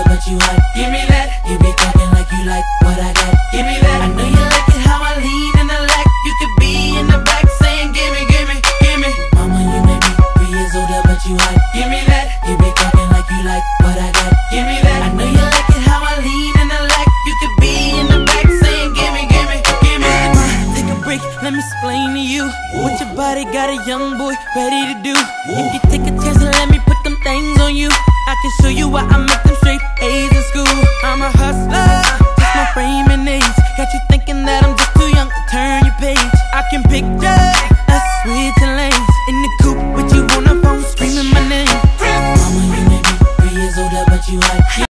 older, but you hot. Give me that. You be talking like you like what I got. Give me that. I know you like it how I lean in the lack. You could be in the back saying, Give me, give me, give me. Mama, you may be three years older, but you hot. Give me that. You be talking like you like what I got. Give me that. I know you like it how I lean in the lack. You could be in the back saying, Give me, give me, give me. Ma, take a break, let me explain to you what your body got a young boy ready to do. If you take a chance and let me put them things on you, I can show you why I make them straight A's in school. I'm a hustler, just my frame and age. Got you thinking that I'm just too young to turn your page. I can picture us switching lanes in the coupe with you on the phone screaming my name. Mama, you may be three years older, but you hot.